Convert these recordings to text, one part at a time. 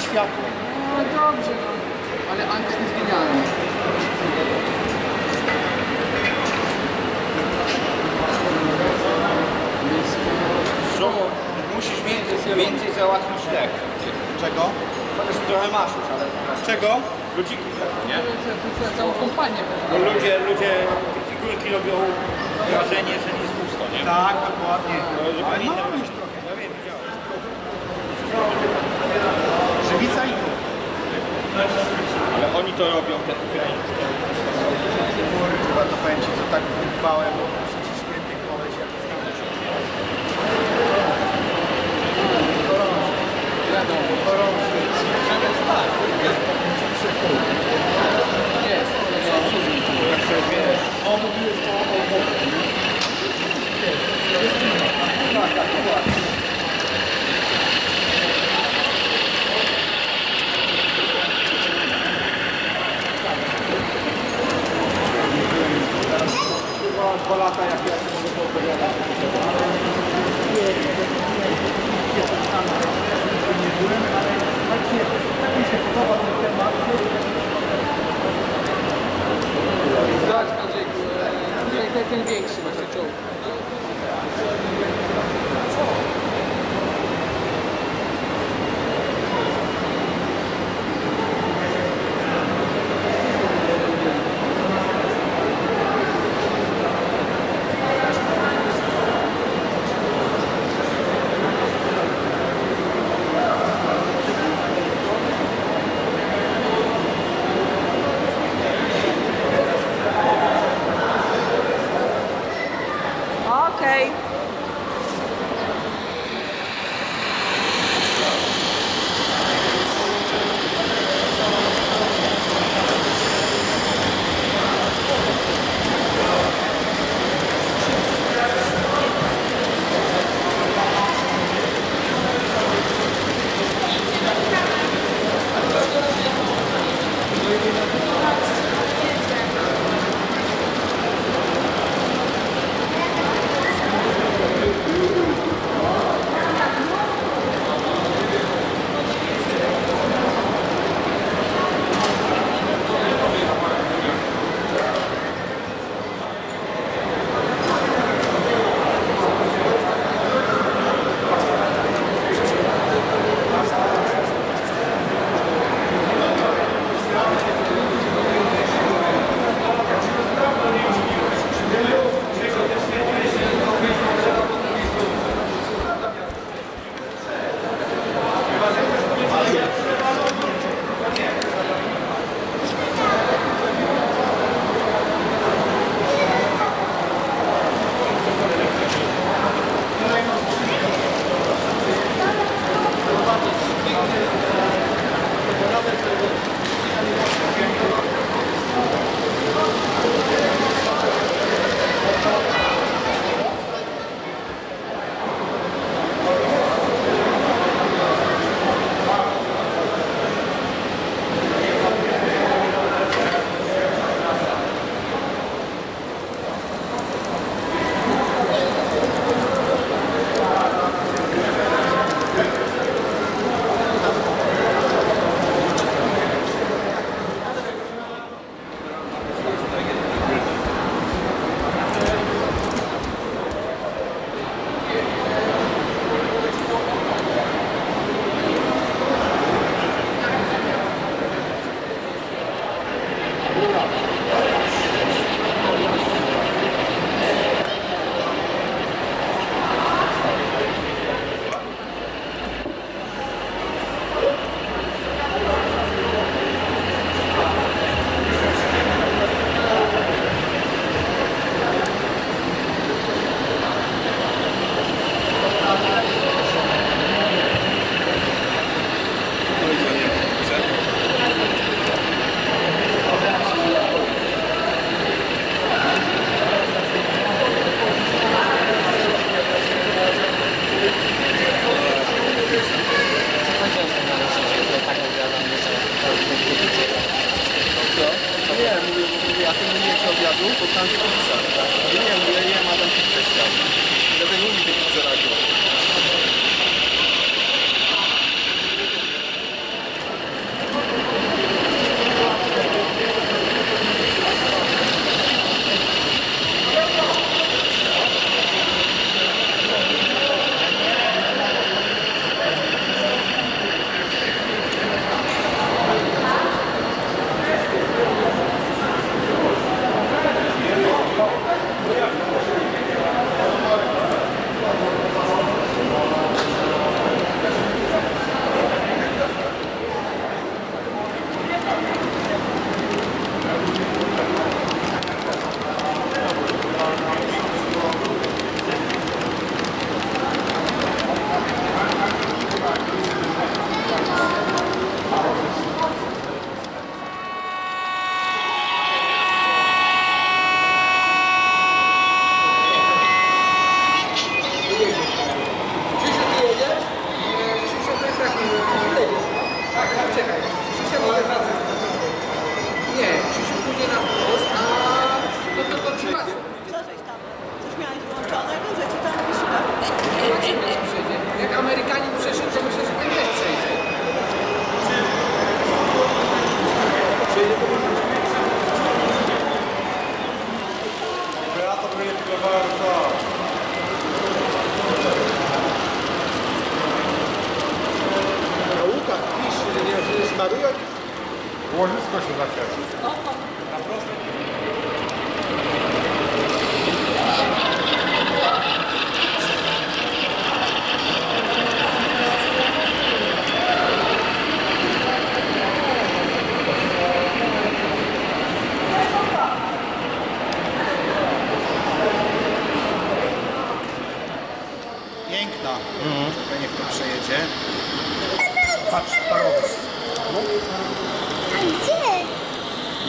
światło. No dobrze, no. Ale Antek jest genialny. Co? Musisz więcej, więcej załatwić tak. Czego? Chociaż trochę masz już, ale Czego? ludziki nie? Całą kompanię. Bo ludzie, ludzie figurki robią wrażenie, że nie jest pusto, nie? Tak, dokładnie. Masz. już trochę. Ja wiem, widziałem. Żywica i tu. Ale oni to robią, te ukraińskie. Kurwa, to powiem ci, co tak wyrwałem. Przecież święty koleś, jak Wiadomo. Jest. Jak sobie wiesz, On mówił o owocu. Tak, tak, dokładnie.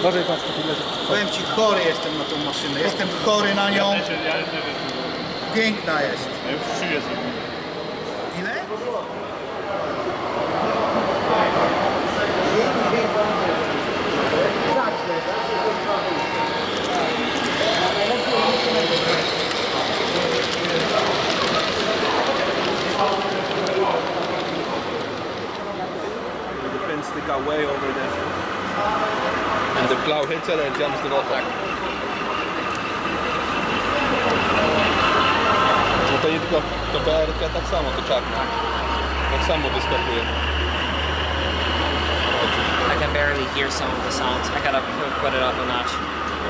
Uważaj pan. Powiem ci, chory jestem na tą maszynę. Jestem chory na nią. Piękna jest. Ja już trzy jestem. Ile? The pin stick out way over there. The plow hits it and jumps the water. No to nie tylko to BRT, tak samo to czarne. Tak samo wyskakuje. I can barely hear some of the sounds. I gotta put, it up a notch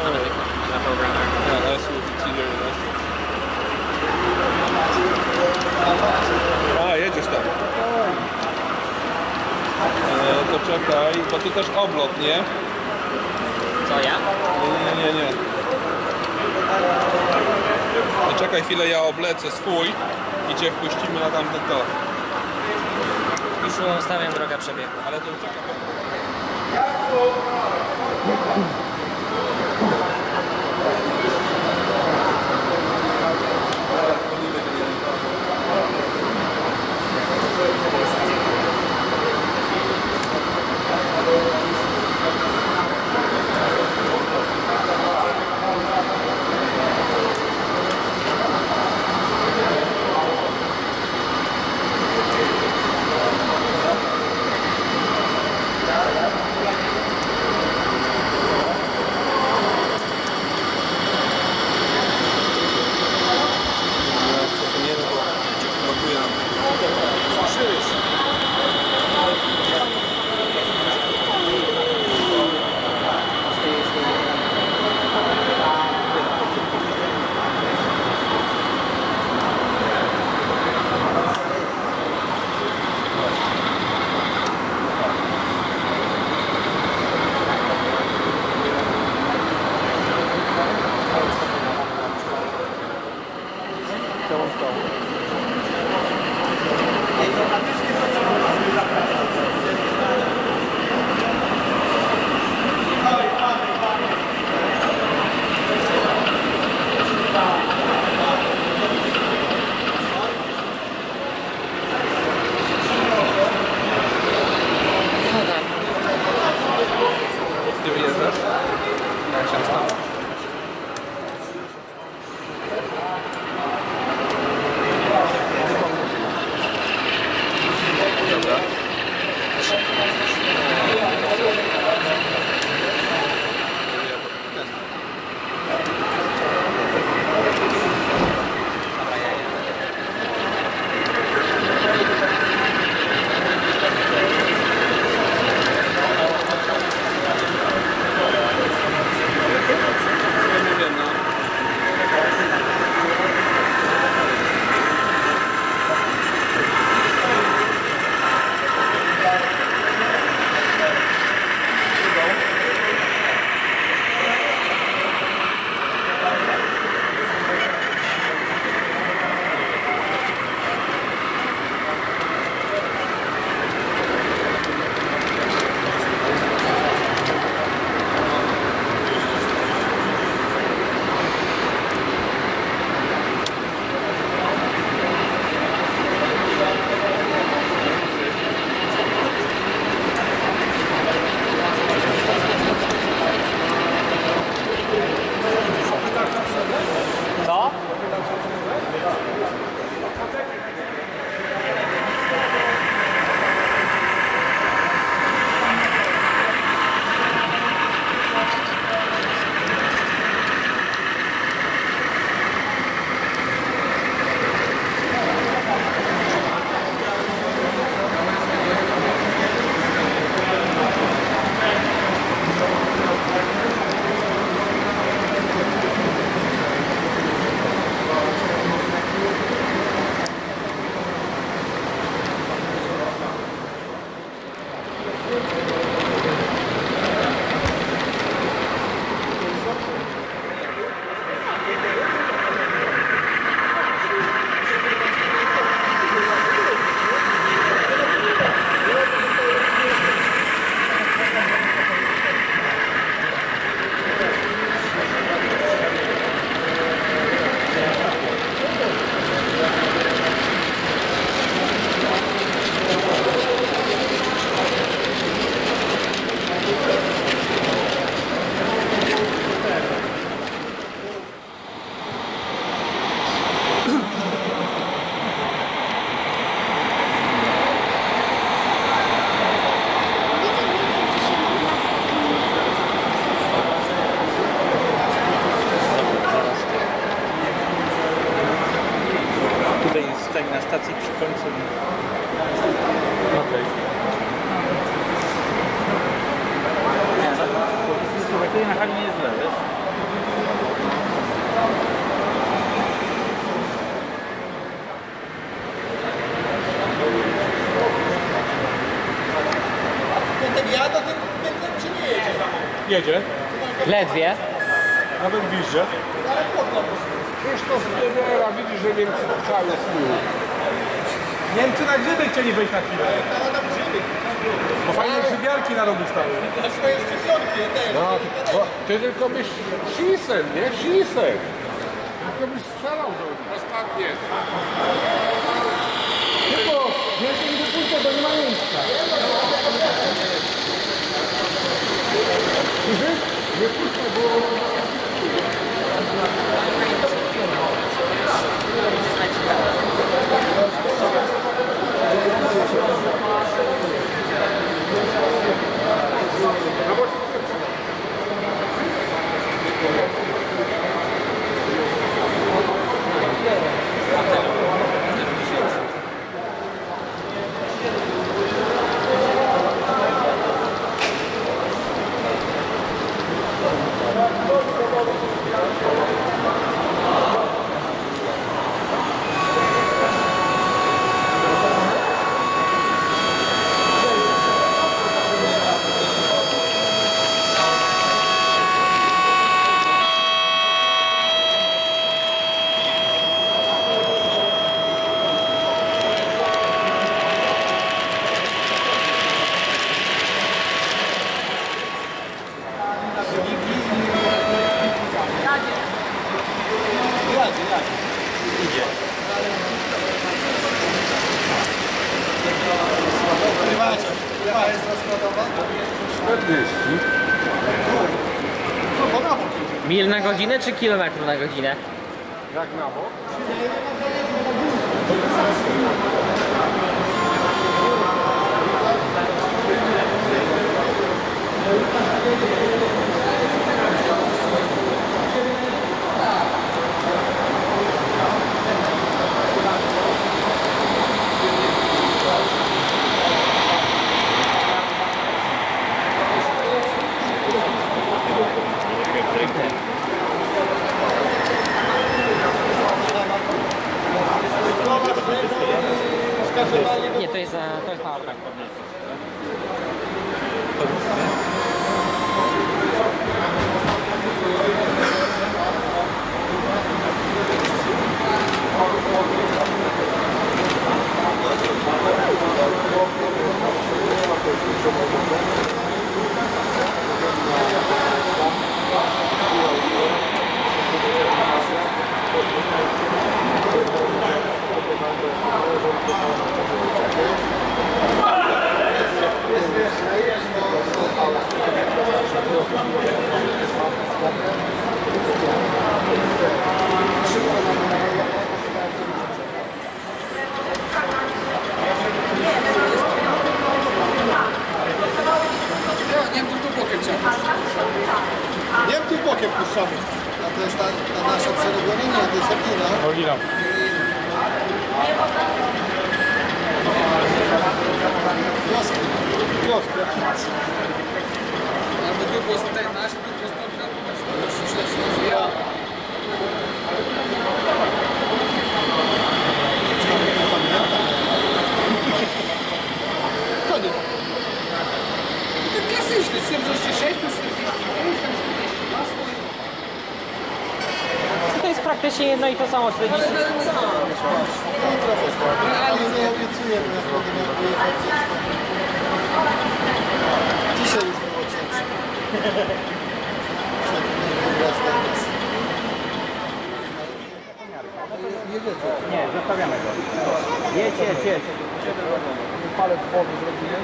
on the, on the programmer. Ja, S Chiller, A, jedziesz tam. E, to czekaj, bo ty też oblot, nie? So yeah, Nie, nie, nie, nie. To czekaj chwilę, ja oblecę swój i cię wpuścimy na tamten tor. już ustawiam drogę przebiegu. Ale to czekaj. Ledwie. nawet bliżej. Wiesz to z Piedera, widzisz, że Niemcy pchają z tyłu. Niemcy na grzyby chcieli wejść na chwilę. Bo fajne grzybiarki na rogu stały. Na swoje szczepionki, ten. No, ty, bo ty tylko byś Sisen, nie? Sisen. Tylko byś strzelał do nich. Rozpadnie. Tylko, więcej nie wypuszczę, bo nie ma miejsca. Nie Работать. Godzinę czy kilometr na godzinę? Jak na bok? Jedno i to samo 40. Ale nie obiecuję, bo ja wtedy miałem wyjechać. Dzisiaj już było tu nie. Nie. Nie, zostawiamy go. Jedź, jedź, jedź. Palec wody zrobimy.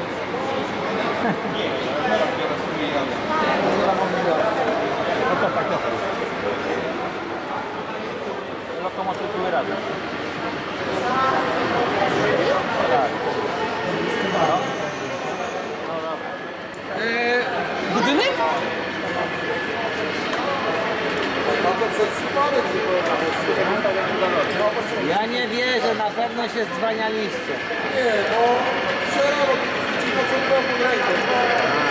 No cofaj, cofaj. Lokomotyw były razem. Tak. No. Eee, budynek? To przez przypadek zupełnie. Ja nie wierzę, na pewno się dzwanialiście. Nie, bo wczoraj ci to co pod ręką.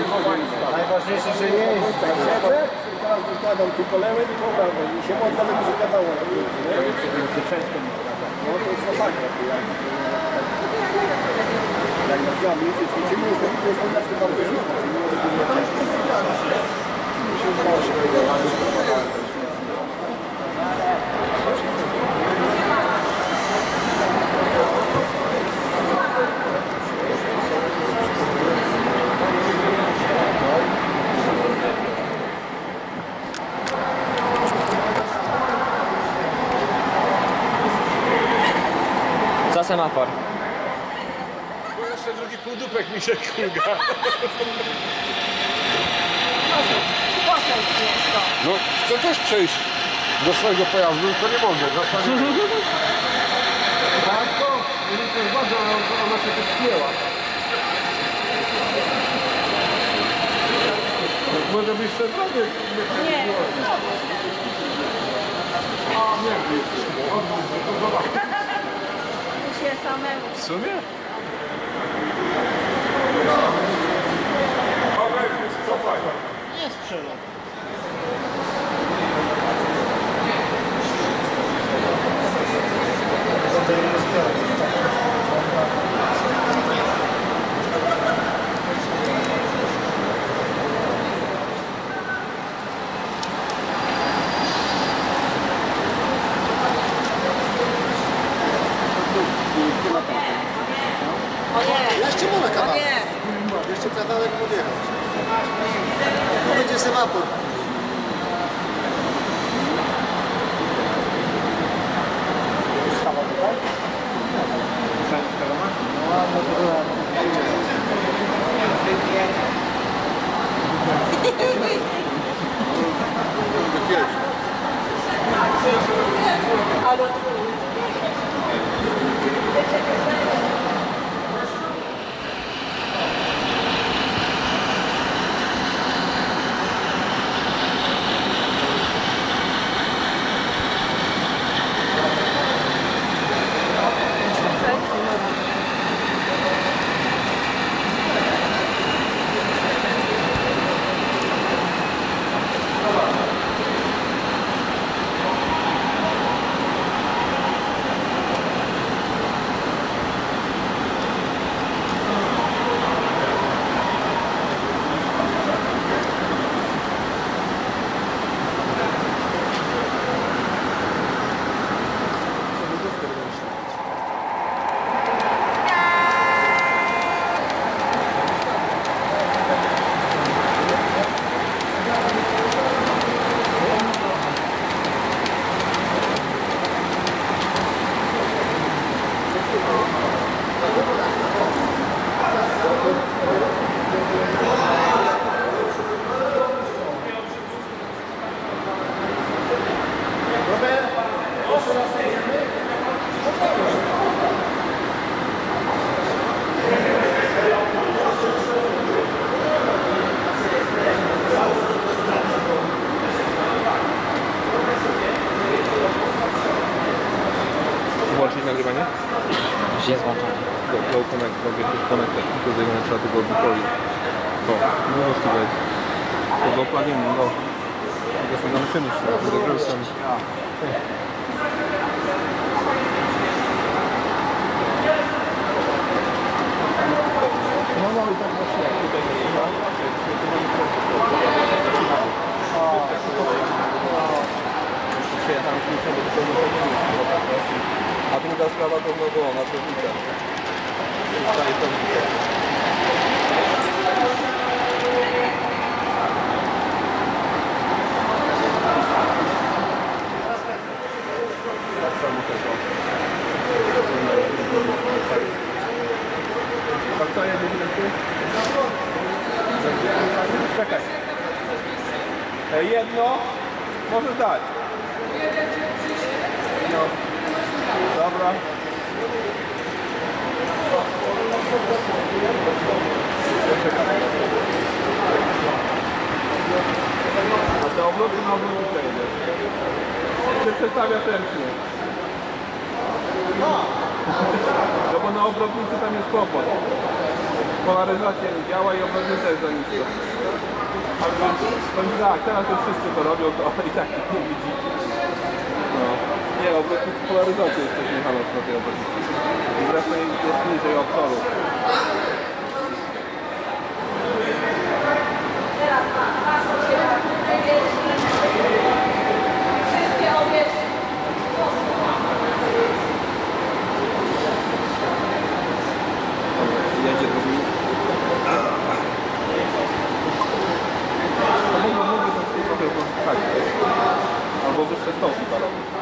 Najważniejsze, że jeździ. Siedzę i teraz wykładam tu po lewej i po prawej. I się modlę, żeby się zgadzało na piłce, nie? No to jest masakra. Jak, jeździć, to się nie jest to to bardzo szybko. to nie dużo czasu. Mi się udało się wygrać. Za semafor. Bo jeszcze drugi półdupek mi się kulga. No, chcę też przejść do swojego pojazdu, tylko nie mogę. Zostanie... Tak, to jest bardzo, ona- ona się tu spięła. Może być centralny. Nie, znowu. Nie wiem. Samemu. W sumie? Jest przelot. O Obrotnicy tam jest kłopot. Polaryzacja nie działa i obrotnica jest za nisko. A więc, powiem tak, teraz to wszyscy to robią, to i tak nie widzi. No. Nie, obrotnicy polaryzacja jest też nie halo na tej obrotnicy. I zresztą jest niżej od No mógłby mógłby ten stół trochę. Albo wyższe stołki parowe.